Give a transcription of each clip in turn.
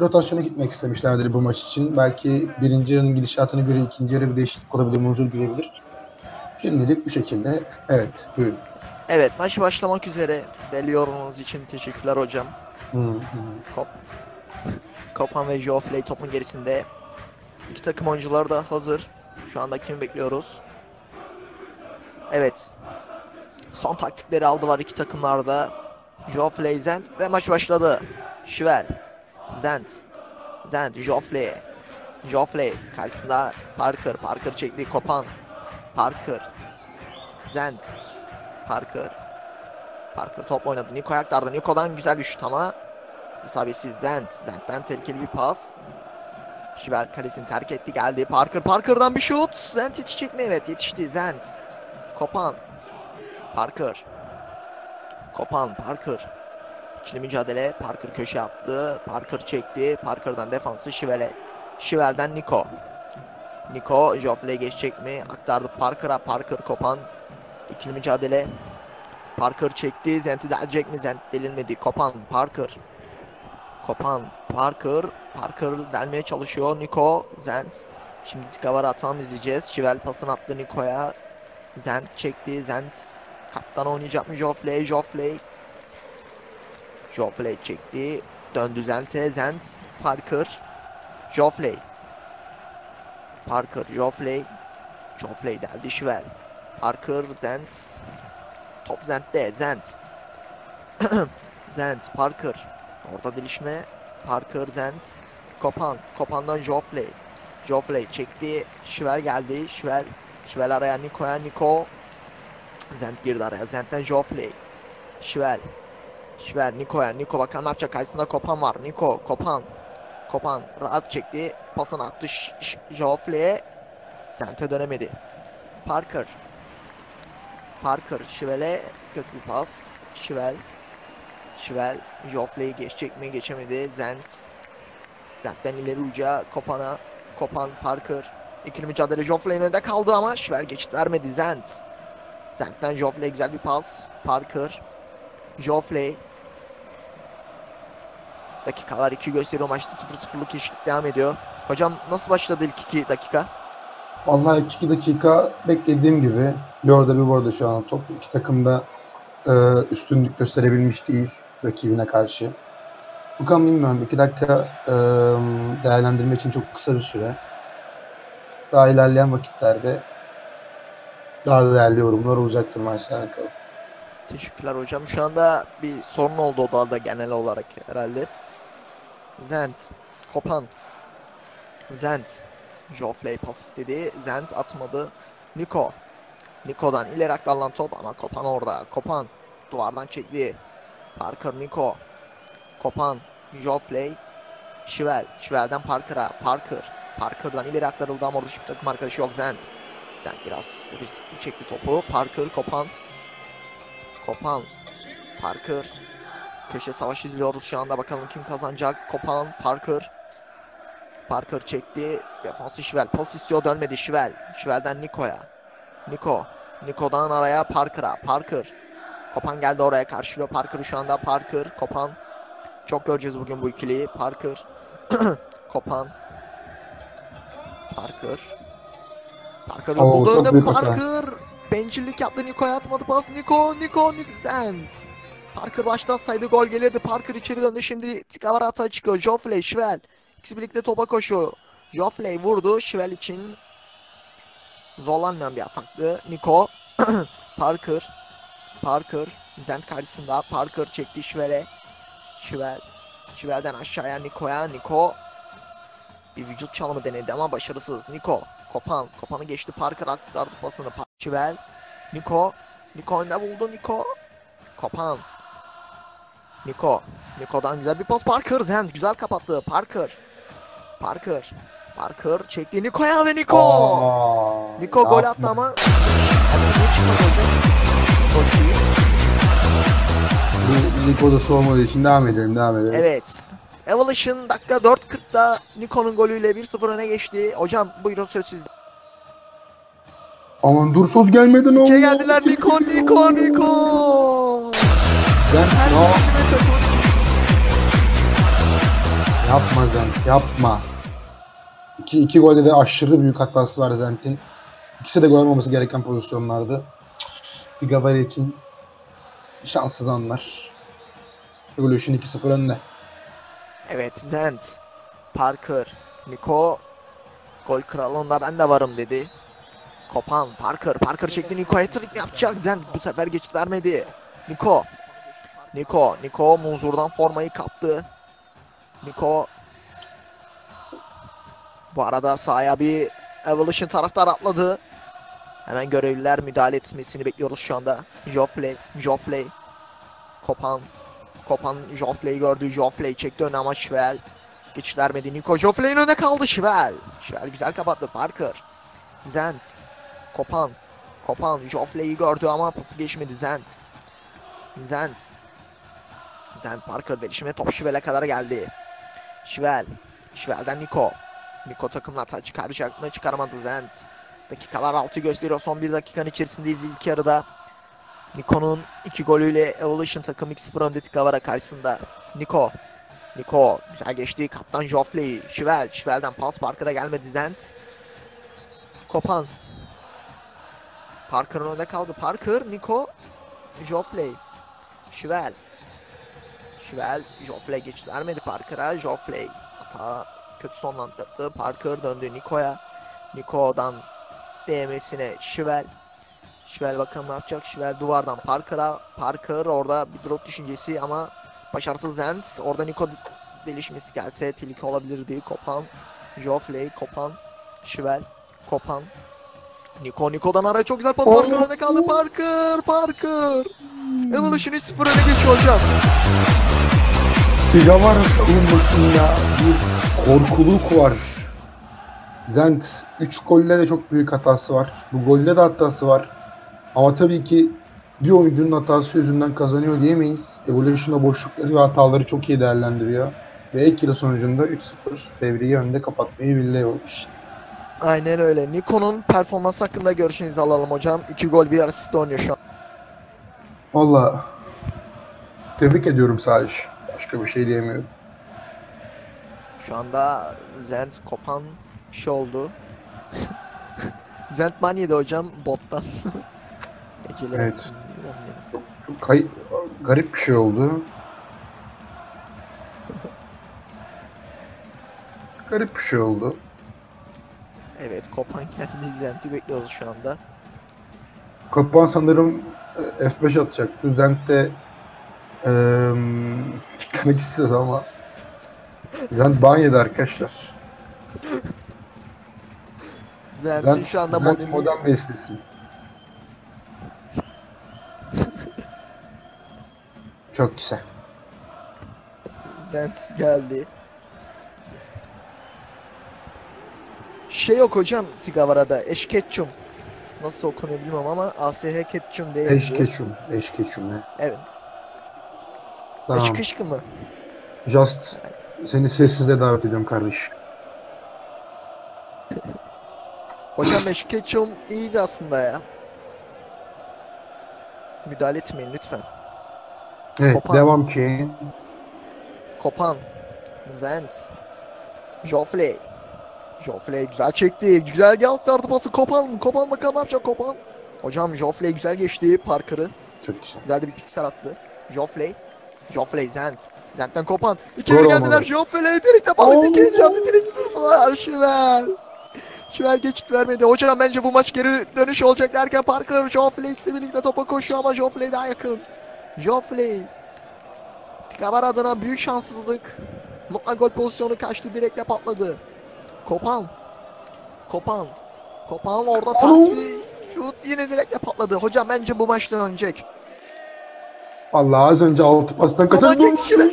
rotasyona gitmek istemişlerdir bu maç için. Belki birinci yarının gidişatına göre ikinci yarı bir değişiklik olabilir, muzur girebilir. Şimdilik bu şekilde. Evet, buyurun. Evet maç başlamak üzere. Değerli yorumunuz için teşekkürler hocam. Hı, hı. Kop Kopan ve Joffrey topun gerisinde. İki takım oyuncuları da hazır. Şu anda kimi bekliyoruz? Evet. Son taktikleri aldılar iki takımlar da. Joffrey, Zent ve maç başladı. Şivel, Zent, Zent, Joffrey, Joffrey karşısında Parker, Parker çekti Kopan, Parker, Zent, Parker, Parker top oynadı. Niko ayaklarda. Niko'dan güzel bir şut ama isabetsiz Zent. Zent'ten tehlikeli bir pas. Şivel kalesini terk etti geldi. Parker Parker'dan bir şut. Zent yetişecek mi? Evet yetişti Zent. Kopan. Parker. Kopan Parker. İkili mücadele. Parker köşe attı. Parker çekti. Parker'dan defansı Şivel'e. Şivel'den Niko. Niko Joffrey'e geçecek mi? Aktardı Parker'a. Parker Kopan. İkili mücadele. Parker çekti. Zent'i delecek mi? Zent delinmedi. Kopan Parker. Kopan Parker. Parker delmeye çalışıyor. Niko Zent. Şimdi Tikavara atan izleyeceğiz. Şivel pasını attı Niko'ya. Zent çekti. Zent kaptan oynayacak mı Joffrey? Joffrey. Joffrey çekti. Döndü Zent'e. Zent. Parker. Joffrey. Parker. Joffrey. Joffrey deldi Şivel. Parker. Zent. Top Zent'te. Zent. Zent. Parker. Orada delişme. Parker. Zent. Kopan. Kopan'dan Joffrey. Joffrey çekti. Şivel geldi. Şivel. Şivel araya Niko'ya. Niko. Zent girdi araya. Zent'ten Joffrey. Şivel. Şivel Niko'ya. Niko bakalım ne yapacak. Karşısında Kopan var. Niko. Kopan. Kopan rahat çekti. Pasını attı Joffrey'e. Zent'e dönemedi. Parker. Parker. Şivel'e kötü bir pas. Şivel. Şivel. Joffrey'i geçecek mi? Geçemedi. Zent. Zent'ten ileri uca. Kopan'a. Kopan. Parker. İkili mücadele Joffrey'in önünde kaldı ama Şivel geçit vermedi. Zent. Zent'ten Joffrey güzel bir pas. Parker. Joffrey. Dakikalar 2 gösteriyor maçta 0-0'lık eşitlik devam ediyor. Hocam nasıl başladı ilk 2 dakika? Vallahi 2 dakika beklediğim gibi. Bir orada bir burada şu an top. İki takım da e, üstünlük gösterebilmiş değil rakibine karşı. Bakalım bilmiyorum. 2 dakika e, değerlendirme için çok kısa bir süre. Daha ilerleyen vakitlerde daha değerli yorumlar olacaktır maçla alakalı. Teşekkürler hocam. Şu anda bir sorun oldu odada genel olarak herhalde. Zent. Kopan. Zent. Joffrey pas istedi. Zent atmadı. Niko. Niko'dan ileri aktarılan top ama Kopan orada. Kopan duvardan çekti. Parker Niko. Kopan. Joffrey. Şivel. Şivel'den Parker'a. Parker. Parker'dan ileri aktarıldı ama orada hiçbir takım arkadaşı yok. Zent. Zent biraz riskli çekti topu. Parker. Kopan. Kopan. Parker. Köşe savaş izliyoruz şu anda. Bakalım kim kazanacak. Kopan. Parker. Parker çekti. Defansı Şivel. Pas istiyor dönmedi Şivel. Şivel'den Niko'ya. Niko. Niko'dan araya Parker'a. Parker. Kopan geldi oraya karşılıyor Parker'ı şu anda. Parker. Kopan. Çok göreceğiz bugün bu ikiliyi. Parker. Kopan. Parker. Parker'la Oo, buldu önde. Parker. Bencillik yaptı Niko'ya atmadı pas. Niko, Niko, Niko. Zent. Parker baştan saydı gol gelirdi. Parker içeri döndü. Şimdi Tikavara hata çıkıyor. Joffrey, Şivel. İkisi birlikte topa koşuyor. Joffrey vurdu. Şivel için zorlanmayan bir ataktı. Niko. Parker. Parker. Zent karşısında. Parker çekti Şivel'e. Şivel. Şivel'den aşağıya Niko'ya. Niko bir vücut çalımı denedi ama başarısız. Niko. Kopan. Kopan'ı geçti. Parker aktardı pasını. Pa- Şivel. Niko. Niko ne buldu Niko? Kopan. Niko. Niko'dan güzel bir pas. Parker. Zent güzel kapattı. Parker. Parker. Parker çekti Niko'ya ve Niko. Aa, Niko gol attı ama. Niko'da olmadığı için devam edelim, devam edelim. Evet. Evolution dakika 4.40'da Niko'nun golüyle 1-0 öne geçti. Hocam buyurun söz sizde. Aman dur söz gelmedi ne oldu? Geldiler Niko, Niko, Niko. Kelime takım. Yapma Zent yapma. İki, iki golde de aşırı büyük hatası var Zent'in. İkisi de gol olmaması gereken pozisyonlardı. Tigavare için şanssız anlar. Evolution 2-0 önde. Evet Zent, Parker, Niko gol kralında ben de varım dedi. Kopan, Parker, Parker çekti Niko hat-trick mi yapacak? Zent bu sefer geçit vermedi. Niko, Niko, Niko Munzur'dan formayı kaptı. Niko bu arada sahaya bir Evolution taraftar atladı. Hemen görevliler müdahale etmesini bekliyoruz şu anda. Joffrey, Joffrey, Kopan, Kopan Joffrey'i gördü. Joffrey çekti öne ama Schwell geçiş vermedi. Nico Joffrey'in önüne kaldı Schwell. Schwell güzel kapattı. Parker. Zent. Kopan. Kopan Joffrey'i gördü ama pası geçmedi. Zent. Zent. Zent Parker delişime top Schwell'e kadar geldi. Schwell. Schwell'den Nico. Nico takımla hata çıkaracak mı? Çıkaramadı Zent. Dakikalar 6 gösteriyor. Son bir dakikanın içerisindeyiz ilk yarıda. Niko'nun iki golüyle Evolution takım 2-0 önde Tikavara karşısında. Niko. Niko güzel geçti. Kaptan Joffrey. Şivel. Şivel'den pas Parker'a gelmedi Zent. Kopan. Parker'ın önünde kaldı. Parker, Niko, Joffrey. Şivel. Şivel, Joffrey geçti vermedi Parker'a. Joffrey. Hata kötü sonlandırdı. Parker döndü Niko'ya. Niko'dan DM'sine Şivel. Şivel bakalım ne yapacak. Şivel duvardan Parker'a. Parker orada bir drop düşüncesi ama başarısız Zent. Orada Niko delişmesi gelse tehlike olabilirdi. Kopan. Joffrey. Kopan. Şivel. Kopan. Niko Niko'dan araya çok güzel pas. Parker önde kaldı. Parker. Parker. Evolution 3-0 öne geçiyor hocam. Tigavara savunmasında bir korkuluk var. Zent 3 golle de çok büyük hatası var. Bu golde de hatası var. Ama tabii ki bir oyuncunun hatası yüzünden kazanıyor diyemeyiz. Evolution'da boşlukları ve hataları çok iyi değerlendiriyor. Ve ilk yarı sonucunda 3-0 devreyi önde kapatmayı biliyormuş. Aynen öyle. Niko'nun performans hakkında görüşünüzü alalım hocam. 2 gol bir asist oynuyor şu an. Valla tebrik ediyorum sadece. Başka bir şey diyemiyorum. Şu anda Zent kopan bir şey oldu. Zent man yedi hocam bottan. Eceli Evet. Çok, çok kay- garip bir şey oldu. Garip bir şey oldu. Evet kopan kendi Zent'i bekliyoruz şu anda. Kapan sanırım e, F5 atacaktı. Zent de eee gitmek istedi ama Zent ban yedi arkadaşlar. Zent'in Zent, şu anda Zent modemi modem beslesi. Çok güzel. Zent geldi. Şey yok hocam Tigavara'da. Eşketçum. Nasıl okunuyor bilmiyorum ama ASH Ketçum yazıyor. Eşkeçum. Eşkeçum. he. Evet. Tamam. Eşkışkı mı? Just seni sessizle davet ediyorum kardeş. Hocam Eşketçum iyiydi aslında ya. Müdahale etmeyin lütfen. Evet Kopan. devam ki. Kopan. Zent. Joffrey. Joffrey güzel çekti. Güzel geldi artı pası. Kopan. Kopan bakalım ne yapacak Kopan. Hocam Joffrey güzel geçti Parker'ı. Çok güzel. Güzel de bir piksel attı. Joffrey. Joffrey Zent. Zent'ten Kopan. İkili geldiler. Joffrey etti. Oo. İkinci attı direkt. Aa, Şivel. Şivel geçit vermedi. Hocam bence bu maç geri dönüş olacak derken Parker Joffrey ikisi birlikte topa koşuyor ama Joffrey daha yakın. Joffrey. Tikavar adına büyük şanssızlık. Mutlak gol pozisyonu kaçtı direkte patladı. Kopan. Kopan. Kopan orada ters bir şut yine direkte patladı. Hocam bence bu maç dönecek. Vallahi az önce altı pastan kaçırdı. geçişine.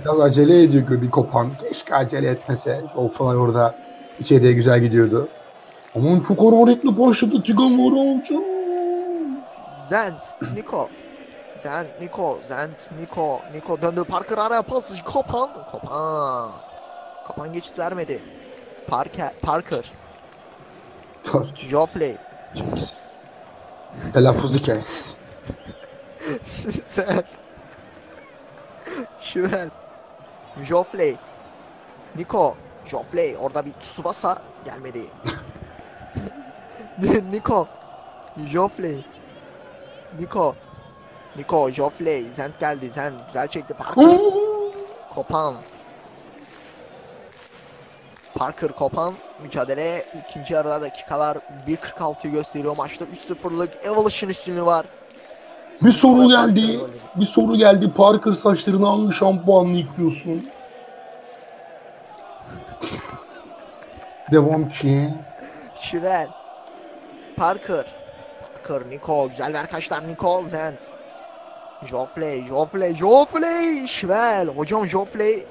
Biraz acele ediyor Göbi Kopan. Keşke acele etmese. O falan orada içeriye güzel gidiyordu. Aman çok hararetli başladı Tigamora hocam. Zent, Niko. Zent, Niko, Zent, Niko, Niko döndü Parker araya pas. Kopan, Kopan. Kopan geçit vermedi. Parker, Parker, Joffrey, Çok güzel. Telaffuzu kes. Zent. Şüvel. Joffrey. Niko. Joffrey. Orada bir Tsubasa gelmedi. Niko. Joffrey. Niko. Niko. Joffrey. Zent geldi. Zent güzel çekti. Parker. Kopan. Parker Kopan mücadele ikinci yarıda dakikalar 1.46'yı gösteriyor. Maçta 3-0'lık Evolution üstünlüğü var. Bir soru geldi. Bir soru geldi. Parker saçlarını hangi şampuanla yıkıyorsun? Devam ki. Şivel. Parker. Parker, Nico. Güzel ver kaçlar Nico. Zent. Joffrey, Joffrey, Joffrey. Şivel. Hocam Joffrey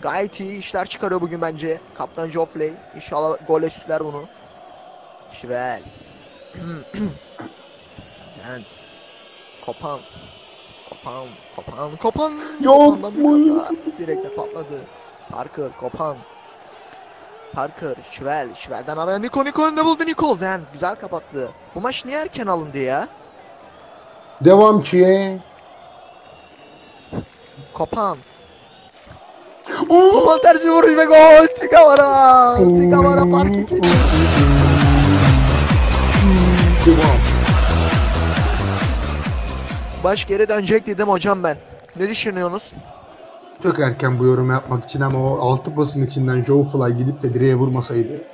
gayet iyi işler çıkarıyor bugün bence. Kaptan Joffrey. İnşallah gole süsler bunu. Şivel. Zent. Kopan. Kopan, Kopan, Kopan. Yok. Direkt de patladı. Parker, Kopan. Parker, Şüvel, Şüvel'den araya Niko, Niko önde buldu Niko. Zen güzel kapattı. Bu maç niye erken alındı ya? Devam ki. Kopan. Kopan tersi vuruş ve gol. Tigavara. Tigavara fark iki. Devam. Baş geri dönecek dedim hocam ben. Ne düşünüyorsunuz? Çok erken bu yorum yapmak için ama o altı basın içinden Joe Fly gidip de direğe vurmasaydı.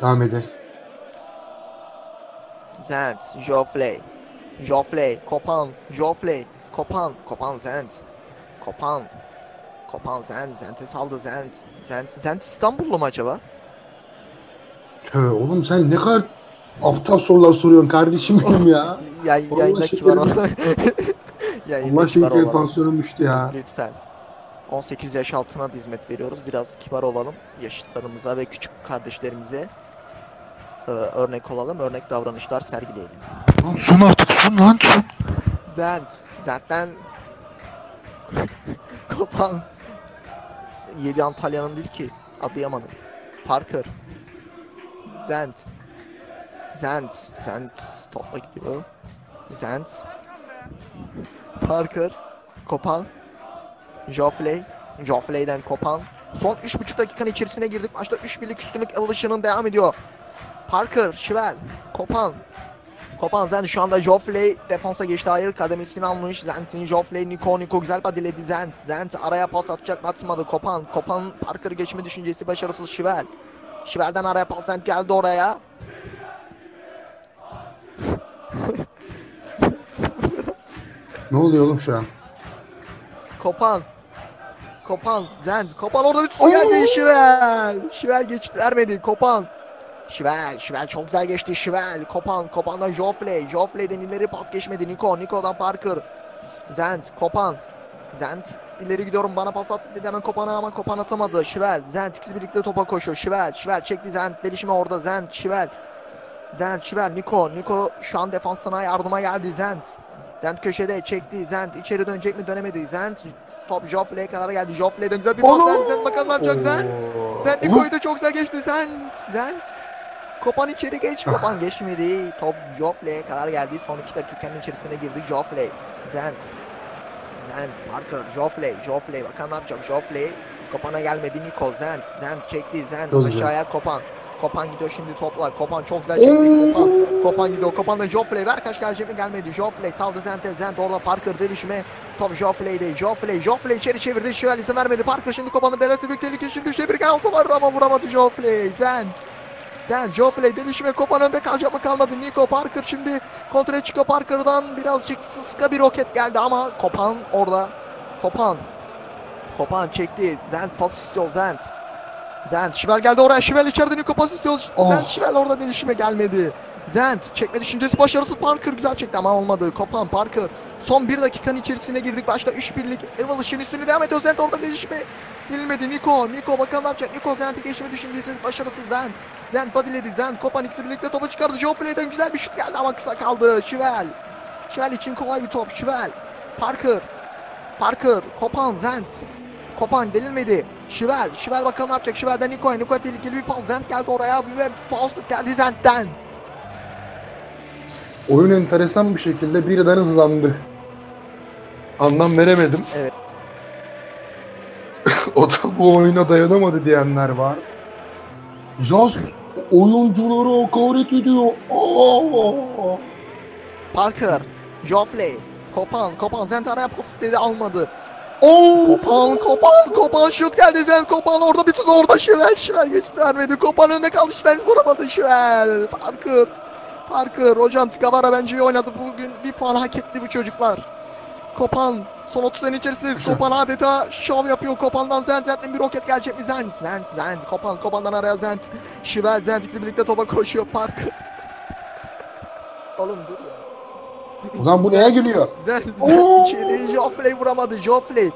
Devam edelim. Zent, Joffrey. Joffrey, Kopan, Joffrey, Kopan, Kopan Zent. Kopan. Kopan Zent, Zent'e saldı Zent. Zent, Zent İstanbullu mu acaba? Tö, oğlum sen ne kadar aptal sorular soruyorsun kardeşim benim ya. Yay, Allah yayında kibar ol. şekerim. Yayında Allah şekeri tansiyonum düştü ya. Lütfen. 18 yaş altına da hizmet veriyoruz. Biraz kibar olalım. Yaşıtlarımıza ve küçük kardeşlerimize e, örnek olalım. Örnek davranışlar sergileyelim. Lan sun artık sun lan sun. Zent. Zent'ten Kopan. 7 Antalya'nın değil ki. Adıyaman'ın. Parker. Zent. Zent. Zent topla gidiyor. Zent. Parker. Kopan. Joffrey. Joffrey'den Kopan. Son 3,5 dakikanın içerisine girdik. Maçta 3 birlik üstünlük Evolution'ın devam ediyor. Parker, Şivel, Kopan. Kopan Zent şu anda Joffrey defansa geçti. Hayır kademesini almış. Zent'in Joffrey, Niko, Niko güzel badiledi Zent. Zent araya pas atacak atmadı. Kopan. Kopan Parker'ı geçme düşüncesi başarısız Şivel. Şivel'den araya pas Zent geldi oraya. Ne oluyor oğlum şu an? Kopan. Kopan. Zent. Kopan orada bir tutu geldi. Şivel. Şivel geçti. Vermedi. Kopan. Şivel. Şivel çok güzel geçti. Şivel. Kopan. Kopan'dan Joffrey. Joffrey'den ileri pas geçmedi. Niko. Niko'dan Parker. Zent. Kopan. Zent ileri gidiyorum bana pas attı dedi hemen Kopan'a ama Kopan atamadı. Şivel. Zent ikisi birlikte topa koşuyor. Şivel. Şivel çekti Zent. Delişime orada. Zent. Şivel. Zent. Şivel. Niko. Niko şu an defansına yardıma geldi. Zent. Zent köşede çekti. Zent içeri dönecek mi dönemedi. Zent top Joffrey'e kadar geldi. Joffrey'den güzel bir pas. Zent, bakalım ne yapacak Zent. Zent Niko'yu da çok güzel geçti. Zent. Zent. Kopan içeri geç. Kopan geçmedi. Top Joffrey'e kadar geldi. Son iki dakikanın içerisine girdi Joffrey. Zent. Zent. Parker. Joffrey. Joffrey. Bakalım ne yapacak Joffrey. Kopan'a gelmedi Niko. Zent. Zent çekti. Zent aşağıya Kopan. Kopan gidiyor şimdi topla. Kopan çok güzel çekti. Kopan. Kopan gidiyor. Kopan'da Joffrey. Ver kaç gelecek mi gelmedi. Joffrey saldı Zent'e. Zent orada Parker delişime. Top Joffrey'de. Joffrey. Joffrey içeri çevirdi. Şüvel izin vermedi. Parker şimdi Kopan'ın belası büyük tehlike. Şimdi çevirgen altı var ama vuramadı Joffrey. Zent. Zent. Joffrey delişime. Kopan önde kalacak mı kalmadı. Nico Parker şimdi kontraya çıkıyor Parker'dan. Birazcık sıska bir roket geldi ama Kopan orada. Kopan. Kopan çekti. Zent pas istiyor Zent. Zent Şivel geldi oraya. Şivel içeride Niko pas istiyor. Oh. Zent Şivel orada delişime gelmedi. Zent çekme düşüncesi başarısı Parker güzel çekti ama olmadı. Kopan Parker. Son bir dakikanın içerisine girdik. Başta 3-1'lik Evolution üstüne devam ediyor. Zent orada delişime Yenilmedi Niko. Niko bakalım ne yapacak. Niko Zent'i geçme düşüncesi başarısız Zent. Bodyledi. Zent Kopan ikisi birlikte topa çıkardı. Joffrey'den güzel bir şut geldi ama kısa kaldı. Şivel. Şivel için kolay bir top. Şivel. Parker. Parker. Kopan. Zent. Kopan delilmedi. Şivel. Şivel bakalım ne yapacak. Şivel'den Niko'ya. Niko tehlikeli bir pas. Zent geldi oraya ve pas geldi Zent'ten. Oyun enteresan bir şekilde birden hızlandı. Anlam veremedim. Evet. O da bu oyuna dayanamadı diyenler var. Jazz oyuncuları hakaret ediyor. Aa! Parker, Joffrey, Kopan, Kopan Zent araya pas istedi almadı. Oo! Kopan, Kopan, Kopan şut geldi Zent Kopan orada bir tut orada Şivel, Şivel geçti vermedi. Kopan önüne kaldı Şivel vuramadı Şivel. Parker, Parker hocam Tigavara bence iyi oynadı bugün bir puan hak etti bu çocuklar. Kopan son 30 sene içerisinde Hocam. Kopan adeta şov yapıyor. Kopan'dan Zent Zent'ten bir roket gelecek mi? Zent Zent Zent Kopan Kopan'dan araya Zent. Şivel Zent ikisi birlikte topa koşuyor Parker. Oğlum dur ya. Ulan bu neye gülüyor? Zen, Oo. Zen içeri Joffrey vuramadı. Joffrey.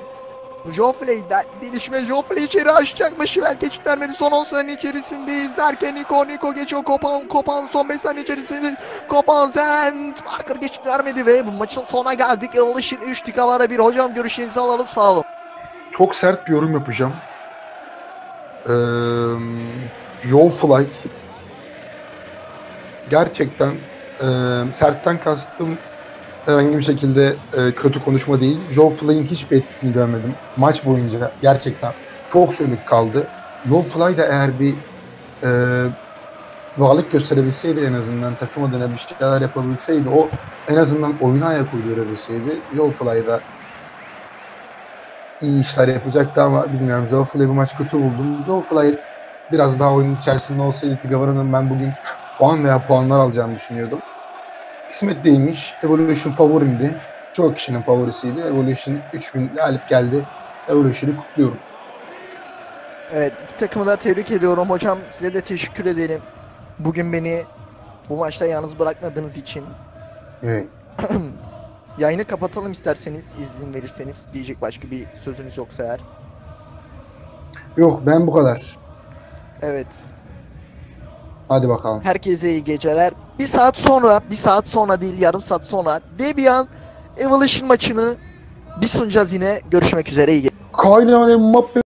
Joffrey de- gelişme Joffrey içeri aşacakmış. Şivel geçit vermedi. Son 10 saniye içerisindeyiz derken Niko Niko geçiyor. Kopan Kopan son 5 saniye içerisinde. Kopan Zen Parker geçit vermedi ve bu maçın sonuna geldik. Evolution 3 Tikavara 1. Hocam görüşlerinizi alalım sağ olun. Çok sert bir yorum yapacağım. Ee, Joe gerçekten e, sertten kastım herhangi bir şekilde e, kötü konuşma değil. Joe Fly'in hiçbir etkisini görmedim. Maç boyunca gerçekten çok sönük kaldı. Joe Fly da eğer bir e, varlık gösterebilseydi en azından takım adına bir şeyler yapabilseydi o en azından oyuna ayak uydurabilseydi Joe Fly da iyi işler yapacaktı ama bilmiyorum. Joe Fly'ı bu maç kötü buldum. Joe Fly biraz daha oyunun içerisinde olsaydı Tigavara'nın ben bugün puan veya puanlar alacağını düşünüyordum. Kısmet değilmiş. Evolution favorimdi. Çoğu kişinin favorisiydi. Evolution 3000 galip geldi. Evolution'ı kutluyorum. Evet iki takımı da tebrik ediyorum. Hocam size de teşekkür ederim. Bugün beni bu maçta yalnız bırakmadığınız için. Evet. Yayını kapatalım isterseniz izin verirseniz diyecek başka bir sözünüz yoksa eğer. Yok ben bu kadar. Evet. Hadi bakalım. Herkese iyi geceler. Bir saat sonra, bir saat sonra değil yarım saat sonra Debian Evolution maçını bir sunacağız yine. Görüşmek üzere iyi geceler. Kylian Mbappe